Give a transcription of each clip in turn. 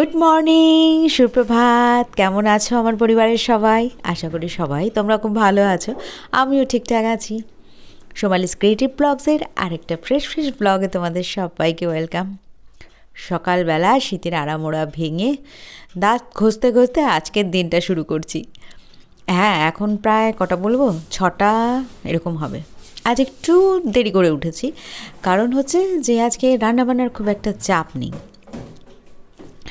Good morning সুপ্রভাত। কেমন আছো আমার পরিবারের সবাই? আশা করি সবাই তোমরা খুব ভালো আছো। আমিও ঠিকঠাক আছি। সোমালিস ক্রিয়েটিভ ব্লগসের আরেকটা ফ্রেশ ফ্রেশ ব্লগে তোমাদের সবাইকে ওয়েলকাম সকালবেলা শীতের আড়ামোড়া ভেঙে দাঁত ঘষতে ঘষতে আজকের দিনটা শুরু করছি। হ্যাঁ এখন প্রায় কটা বলব? ছটা এরকম হবে। আজ একটু দেরি করে উঠেছি। কারণ হচ্ছে যে আজকে রান্নাবান্নার খুব একটা চাপ নেই।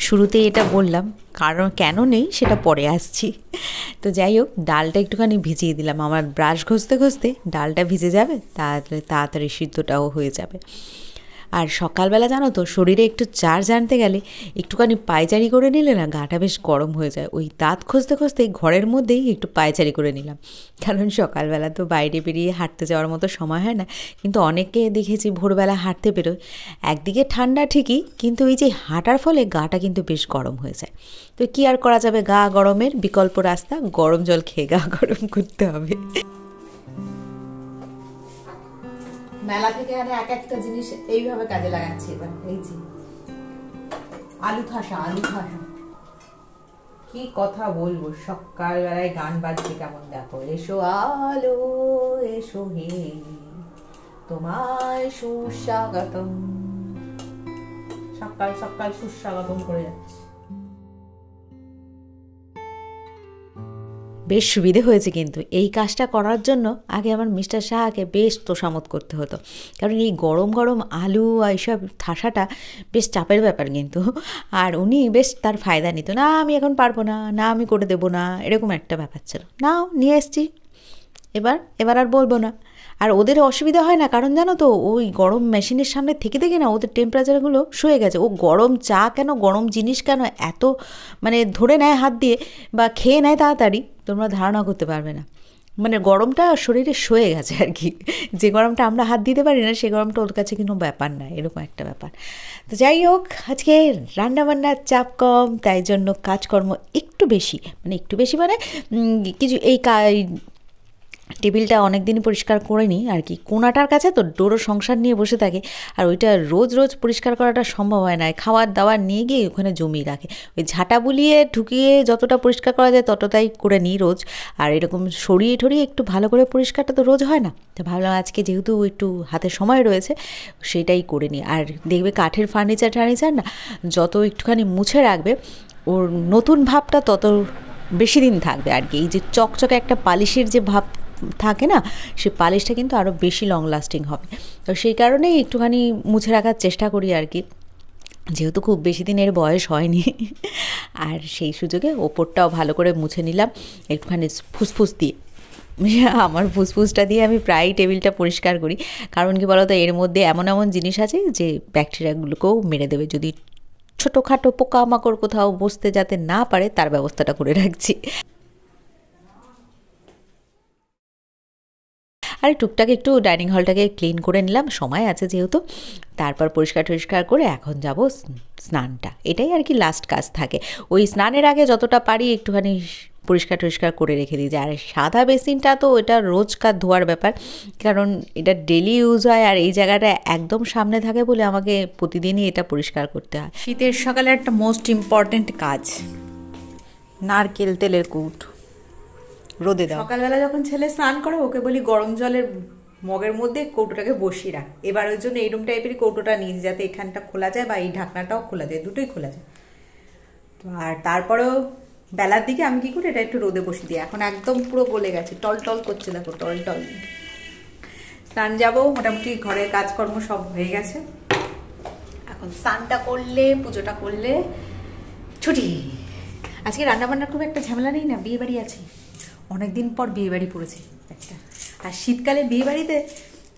শুরুতে এটা বললাম, কারণ কেন নেই সেটা পরে আসছি। তো যাই হোক, ডালটা একটুখানি ভিজিয়ে দিলাম। আমার ব্রাশ ঘষতে ঘষতে ডালটা ভিজে যাবে তাড়াতাড়ি তাড়াতাড়ি সিদ্ধটাও হয়ে যাবে। আর সকালবেলা জানো তো, শরীরে একটু চার্জ আনতে গেলে একটুখানি পায়চারি করে নিলে না গাটা বেশ গরম হয়ে যায়। ওই দাঁত খুঁজতে খুঁজতে ঘরের মধ্যেই একটু পায়চারি করে নিলাম। কারণ সকালবেলা তো বাইরে বেরিয়ে হাঁটতে যাওয়ার মতো সময় হয় না। কিন্তু অনেকে দেখেছি ভোরবেলা হাঁটতে বেরোয়। একদিকে ঠান্ডা ঠিকই, কিন্তু ওই যে হাঁটার ফলে গাটা কিন্তু বেশ গরম হয়ে যায়। তো কী আর করা যাবে গা গরমের? বিকল্প রাস্তা, গরম জল খেয়ে গা গরম করতে হবে। মেলা থেকে আনে এক একটা জিনিস এইভাবে কাজে লাগাচ্ছি এবার, এই যে। আলু থাসা আলু থাসা কি কথা বলব? সকালবেলায় গান বাজছে কেমন দেখো? এসো আলো, এসো হে। তোমায় সুস্বাগতম। সকাল সকাল সুস্বাগতম করে যাচ্ছে। বেশ সুবিধে হয়েছে কিন্তু। এই কাজটা করার জন্য আগে আমার মিস্টার শাহকে বেশ তোষামত করতে হতো। কারণ এই গরম গরম আলু এইসব ঠাসাটা বেশ চাপের ব্যাপার কিন্তু। আর উনি বেশ তার ফায়দা নিত। না, আমি এখন পারব না। না, আমি করে দেবো না। এরকম একটা ব্যাপার ছিল। নাও, নিয়ে এসছি। এবার এবার আর বলব না। আর ওদের অসুবিধা হয় না, কারণ জানো তো, ওই গরম মেশিনের সামনে থেকে থেকে না ওদের টেম্পারেচারগুলো শুয়ে গেছে। ও গরম চা কেন, গরম জিনিস কেন এত মানে ধরে নেয় হাত দিয়ে বা খেয়ে নেয় তাড়াতাড়ি, তোমরা ধারণা করতে পারবে না। মানে গরমটা শরীরে শুয়ে গেছে আর কি। যে গরমটা আমরা হাত দিতে পারি না সেই গরমটা ওর কাছে কোনো ব্যাপার না, এরকম একটা ব্যাপার। তো যাই হোক, আজকে রান্নাবান্নার চাপ কম, তাই জন্য কাজকর্ম একটু বেশি মানে একটু বেশি মানে কিছু এই টেবিলটা অনেক দিন পরিষ্কার করে নিই আর কি। কোনাটার কাছে তো ডোরো সংসার নিয়ে বসে থাকে আর ওইটা রোজ রোজ পরিষ্কার করাটা সম্ভব হয় না। খাওয়ার দাওয়ার নিয়ে গিয়ে ওখানে জমিয়ে রাখে। ওই ঝাঁটা বুলিয়ে ঢুকিয়ে যতটা পরিষ্কার করা যায় ততটাই করে নিই রোজ। আর এরকম সরিয়ে ঠরিয়ে একটু ভালো করে পরিষ্কারটা তো রোজ হয় না। তো ভাবলাম আজকে যেহেতু একটু হাতে সময় রয়েছে, সেটাই করে নিই। আর দেখবে কাঠের ফার্নিচার টার্নিচার না, যত একটুখানি মুছে রাখবে, ওর নতুন ভাবটা তত বেশি দিন থাকবে আর কি। এই যে চকচকে একটা পালিশের যে ভাব থাকে না, সে পালিশটা কিন্তু আরও বেশি লং লাস্টিং হবে। তো সেই কারণেই একটুখানি মুছে রাখার চেষ্টা করি আর কি। যেহেতু খুব বেশি দিনের বয়স হয়নি, আর সেই সুযোগে ওপরটাও ভালো করে মুছে নিলাম, একটুখানি ফুসফুস দিয়ে। আমার ফুসফুসটা দিয়ে আমি প্রায়ই টেবিলটা পরিষ্কার করি। কারণ কি বলতো, এর মধ্যে এমন এমন জিনিস আছে যে ব্যাকটেরিয়াগুলোকেও মেরে দেবে। যদি ছোটোখাটো পোকামাকড় কোথাও বসতে যাতে না পারে, তার ব্যবস্থাটা করে রাখছি। আর টুকটাক একটু ডাইনিং হলটাকে ক্লিন করে নিলাম, সময় আছে যেহেতু। তারপর পরিষ্কার টরিষ্কার করে এখন যাব স্নানটা। এটাই আর কি লাস্ট কাজ থাকে। ওই স্নানের আগে যতটা পারি একটুখানি পরিষ্কার টরিষ্কার করে রেখে দিই। আর সাদা বেসিনটা তো এটা রোজকার ধোয়ার ব্যাপার, কারণ এটা ডেলি ইউজ হয় আর এই জায়গাটা একদম সামনে থাকে বলে আমাকে প্রতিদিনই এটা পরিষ্কার করতে হয়। শীতের সকালে একটা মোস্ট ইম্পর্ট্যান্ট কাজ, নারকেল তেলের কৌট। রোদে দাও। সকালবেলা যখন ছেলে স্নান করে, ওকে বলি গরম জলের মগের মধ্যে কৌটোটাকে বসিয়ে রাখ। এবার ওই জন্য এইরকম টাইপেরই কৌটোটা নিয়েছি যাতে এখানটা খোলা যায় বা এই ঢাকনাটাও খোলা যায়, দুটোই খোলা যায়। তো আর তারপরেও বেলার দিকে আমি কি করি, এটা একটু রোদে বসিয়ে দিই। এখন একদম পুরো গলে গেছে টল টল করছে দেখো টল টল স্নান যাব, মোটামুটি ঘরের কাজকর্ম সব হয়ে গেছে। এখন স্নানটা করলে, পুজোটা করলে, ছুটি। আজকে রান্নাবান্নার খুব একটা ঝামেলা নেই না? বিয়ে বাড়ি আছে? অনেকদিন পর বিয়ে বাড়ি পড়েছে একটা। আর শীতকালে বিয়ে বাড়িতে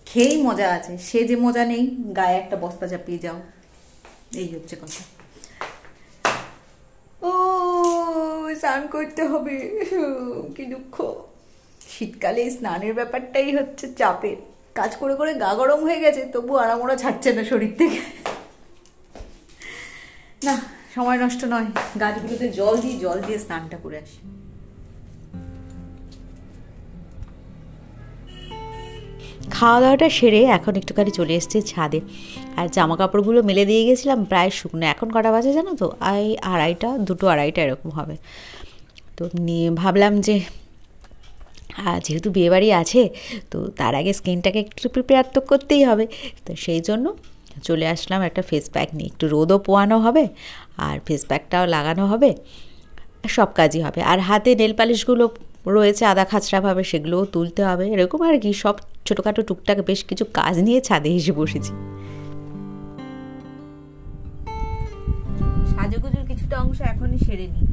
খেয়েই মজা আছে। সে যে মজা নেই, গায়ে একটা বস্তা চাপিয়ে যাও। এই হচ্ছে কথা। ও, স্নান করতে হবে। কি দুঃখ। শীতকালে স্নানের ব্যাপারটাই হচ্ছে চাপের। কাজ করে করে গা গরম হয়ে গেছে তবু আরামোড়া ছাড়ছে না শরীর থেকে। না, সময় নষ্ট নয়। গাছগুলোতে জল দিয়ে জল দিয়ে স্নানটা করে আসি। খাওয়া দাওয়াটা সেরে এখন একটুখানি চলে এসছে ছাদে। আর জামা কাপড়গুলো মেলে দিয়ে গেছিলাম, প্রায় শুকনো। এখন কটা বাজে জানো তো? আই, আড়াইটা, দুটো আড়াইটা এরকম হবে। তো নিয়ে ভাবলাম যে যেহেতু বিয়েবাড়ি আছে, তো তার আগে স্কিনটাকে একটু প্রিপেয়ার তো করতেই হবে। তো সেই জন্য চলে আসলাম একটা ফেস প্যাক নিয়ে। একটু রোদও পোয়ানো হবে, আর ফেস প্যাকটাও লাগানো হবে, সব কাজই হবে। আর হাতে নেল পালিশগুলো রয়েছে আদা খাঁচড়াভাবে সেগুলোও তুলতে হবে। এরকম আর কি, সব ছোটোখাটো টুকটাক বেশ কিছু কাজ নিয়ে ছাদে এসে বসেছি। সাজুগুজুর কিছুটা অংশ এখনই সেরে নিই।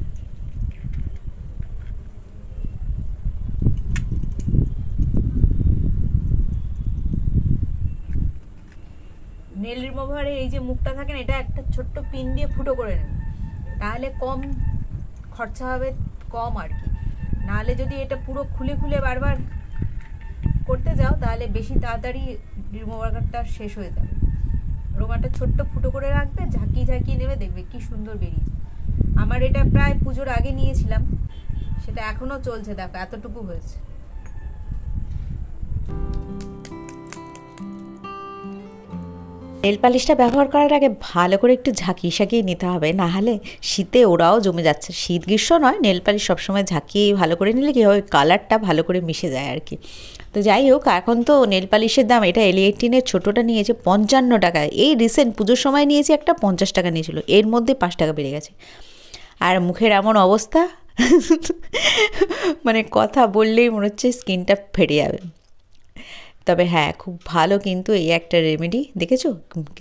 নেল রিমুভারে এই যে মুখটা থাকে না, এটা একটা ছোট্ট পিন দিয়ে ফুটো করে নেবে। তাহলে কম খরচা হবে, কম আর কি। নাহলে যদি এটা পুরো খুলে খুলে বারবার করতে যাও, তাহলে বেশি তাড়াতাড়ি রিমোভারটা শেষ হয়ে যাবে। রোমাটা ছোট্ট ফুটো করে রাখবে, ঝাঁকিয়ে ঝাঁকিয়ে নেবে, দেখবে কি সুন্দর বেরিয়েছে। আমার এটা প্রায় পুজোর আগে নিয়েছিলাম, সেটা এখনও চলছে, দেখো, এতটুকু হয়েছে। নেল পালিশটা ব্যবহার করার আগে ভালো করে একটু ঝাঁকিয়ে শাকিয়ে নিতে হবে। না হলে শীতে ওরাও জমে যাচ্ছে। শীত গ্রীষ্ম নয়, নেল পালিশ সবসময় ঝাঁকিয়ে ভালো করে নিলে কি হয় কালারটা ভালো করে মিশে যায় আর কি। তো যাই হোক, এখন তো নেল পালিশের দাম এটা এলি এইটিনের ছোটোটা নিয়েছে পঞ্চান্ন টাকা। এই রিসেন্ট পুজোর সময় নিয়েছি একটা পঞ্চাশ টাকা নিয়েছিল। এর মধ্যে পাঁচ টাকা বেড়ে গেছে। আর মুখের এমন অবস্থা মানে কথা বললেই মনে হচ্ছে স্কিনটা ফেটে যাবে। তবে হ্যাঁ খুব ভালো কিন্তু এই একটা রেমেডি দেখেছ?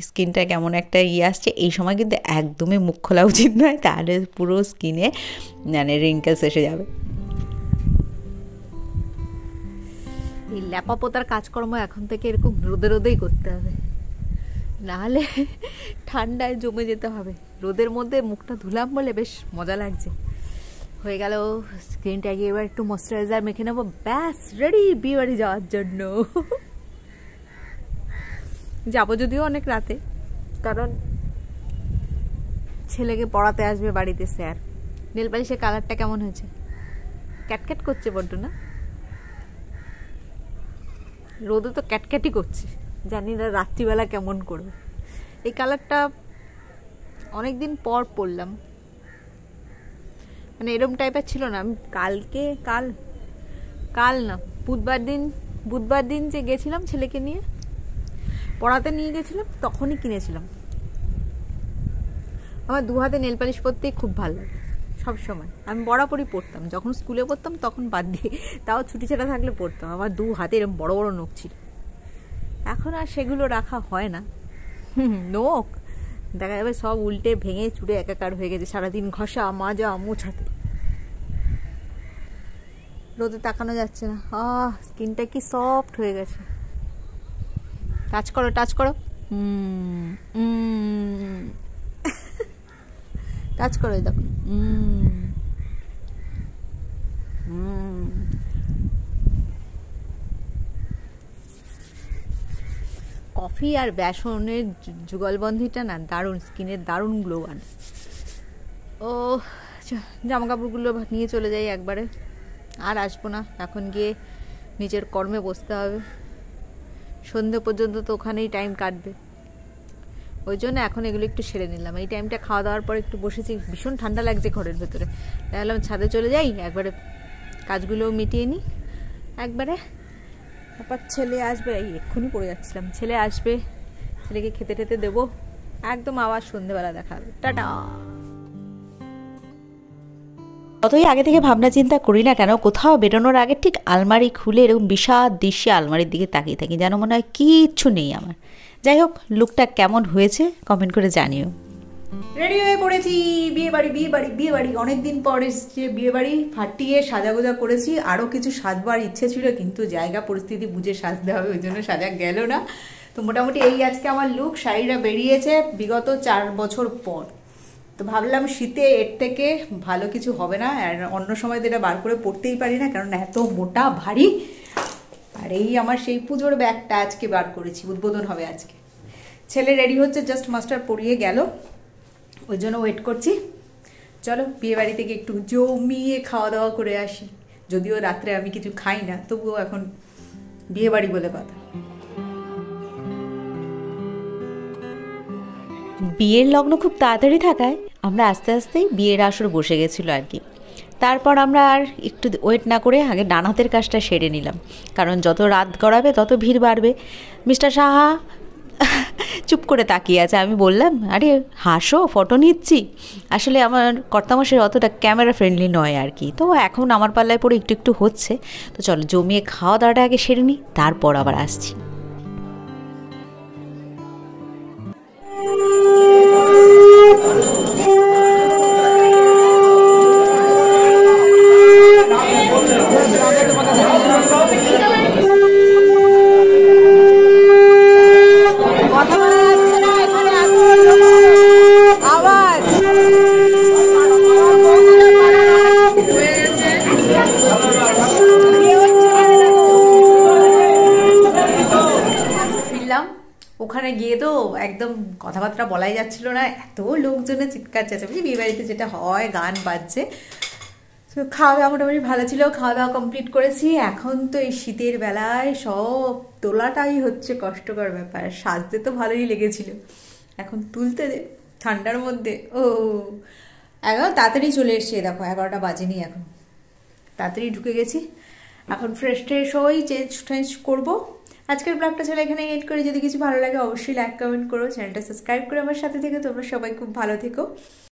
স্কিনটা কেমন একটা ইয়ে আসছে। এই সময় কিন্তু একদমই মুখ খোলা উচিত নয় তাহলে পুরো স্কিনে মানে রিঙ্কেলস এসে যাবে। এই ল্যাপা পোতার কাজকর্ম এখন থেকে এরকম রোদে রোদেই করতে হবে। নাহলে ঠান্ডায় জমে যেতে হবে। রোদের মধ্যে মুখটা ধুলাম বলে বেশ মজা লাগছে। হয়ে গেল স্কিনটাকে এবার একটু ময়শ্চারাইজার মেখে নেব। ব্যাস রেডি বিয়ে বাড়ি যাওয়ার জন্য। যাব যদিও অনেক রাতে। কারণ ছেলেকে পড়াতে আসবে বাড়িতে, স্যার। নীল পালিশের কালারটা কেমন হয়েছে? ক্যাটক্যাট করছে বড্ড, না? রোদে তো ক্যাটক্যাটই করছে। জানি না রাত্রিবেলা কেমন করবে। এই কালারটা অনেকদিন পর পরলাম মানে এরম টাইপের ছিল না। আমি কালকে, কাল কাল না, বুধবার দিন বুধবার দিন যে গেছিলাম ছেলেকে নিয়ে, পড়াতে নিয়ে গেছিলাম, তখনই কিনেছিলাম। আমার দু হাতে নেল পালিশ পরতেই খুব ভালো লাগে, সব সময়। আমি বরাবরই পড়তাম যখন স্কুলে পড়তাম তখন বাদ দিয়ে, তাও ছুটি ছাড়া থাকলে পড়তাম আমার দু হাতে এরকম বড় বড় নখ ছিল। এখন আর সেগুলো রাখা হয় না। নখ। দেখা যাবে সব উল্টে ভেঙে চুড়ে একাকার হয়ে গেছে। সারাদিন ঘষা, মাজা, মোছাতে। রোদে তাকানো যাচ্ছে না। আহ, স্কিনটা কি সফট হয়ে গেছে। টাচ করো টাচ করো। টাচ করো দেখো। কফি আর বেসনের যুগলবন্ধিটা না দারুণ, স্কিনের দারুণ গ্লো আনে। ও জামা কাপড়গুলো নিয়ে চলে যাই একবারে। আর আসব না, এখন গিয়ে নিজের কর্মে বসতে হবে। সন্ধে পর্যন্ত তো ওখানেই টাইম কাটবে। ওই জন্য এখন এগুলো একটু সেরে নিলাম। এই টাইমটা খাওয়া দাওয়ার পর একটু বসেছি, ভীষণ ঠান্ডা লাগছে ঘরের ভেতরে। তাহলে ছাদে চলে যাই, একবারে কাজগুলোও মিটিয়ে নিই। একবারে তারপর ছেলে আসবে, এই এক্ষুনি পড়ে যাচ্ছিলাম। ছেলে আসবে, ছেলেকে খেতে টেতে দেবো। একদম আবার সন্ধেবেলা দেখা টাটা। যতই আগে থেকে ভাবনা চিন্তা করি না কেন, কোথাও বেরোনোর আগে ঠিক আলমারি খুলে এরকম বিশাল দৃশ্যে আলমারির দিকে তাকিয়ে থাকি। যেন মনে হয় কিচ্ছু নেই আমার। যাই হোক লুকটা কেমন হয়েছে কমেন্ট করে জানিও। রেডি হয়ে পড়েছি। বিয়ে বাড়ি বিয়ে বাড়ি বিয়ে বাড়ি। অনেকদিন পর এসছে বিয়ে বাড়ি। ফাটিয়ে সাজাগোজা করেছি। আরও কিছু সাজবার ইচ্ছে ছিল, কিন্তু জায়গা, পরিস্থিতি বুঝে সাজতে হবে, ওই জন্য সাজা গেল না। তো মোটামুটি এই আজকে আমার লুক শাড়িটা বেরিয়েছে বিগত চার বছর পর। তো ভাবলাম শীতে এর থেকে ভালো কিছু হবে না, আর অন্য সময় তো এটা বার করে পড়তেই পারি না, কারণ এত মোটা ভারী। আর এই আমার সেই পুজোর ব্যাগটা আজকে বার করেছি, উদ্বোধন হবে আজকে। ছেলে রেডি হচ্ছে জাস্ট মাস্টার পড়িয়ে গেল। ওই জন্য ওয়েট করছি। চলো, বিয়ে বাড়ি থেকে একটু জমিয়ে খাওয়া দাওয়া করে আসি। যদিও রাত্রে আমি কিছু খাই না, তবুও এখন বিয়েবাড়ি বলে কথা। বিয়ের লগ্ন খুব তাড়াতাড়ি থাকায় আমরা আস্তে আস্তে বিয়ের আসর বসে গেছিল আর কি। তারপর আমরা আর একটু ওয়েট না করে আগে ডান হাতের কাজটা সেরে নিলাম। কারণ যত রাত গড়াবে, তত ভিড় বাড়বে। মিস্টার সাহা চুপ করে তাকিয়ে আছে। আমি বললাম, আরে, হাসো ফটো নিচ্ছি। আসলে আমার কর্তামশের অতটা ক্যামেরা ফ্রেন্ডলি নয় আর কি। তো এখন আমার পাল্লায় পড়ে একটু একটু হচ্ছে। তো চলো, জমিয়ে খাওয়া দাওয়াটা আগে সেরে নিই, তারপর আবার আসছি। কথাবার্তা বলাই যাচ্ছিল না, এত লোকজনে চিৎকার চেঁচামেচি বিয়ে বাড়িতে যেটা হয়, গান বাজছে। তো খাওয়া দাওয়া মোটামুটি ভালো ছিল, খাওয়া দাওয়া কমপ্লিট করেছি। এখন তো এই শীতের বেলায় সব তোলাটাই হচ্ছে কষ্টকর ব্যাপার, সাজতে তো ভালোই লেগেছিল। এখন তুলতে দে, ঠান্ডার মধ্যে, ও। এগারো, তাড়াতাড়ি চলে এসছে দেখো, এগারোটা বাজেনি এখন। তাড়াতাড়ি ঢুকে গেছি। এখন ফ্রেশ ট্রেশ হই চেঞ্জ টেঞ্জ করব। আজকের ব্লগটা চলে এখানে এড করে, যদি কিছু ভালো লাগে, অবশ্যই লাইক কমেন্ট করো চ্যানেলটা সাবস্ক্রাইব করে আমার সাথে থেকে। তোমরা সবাই খুব ভালো থেকো।